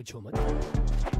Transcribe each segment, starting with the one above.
पिछो मत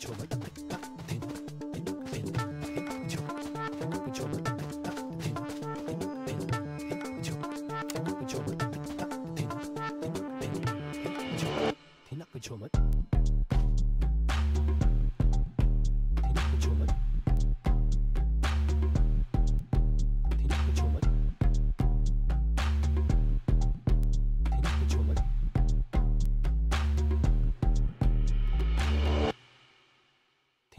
Çolak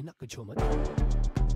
हिना कुछ मत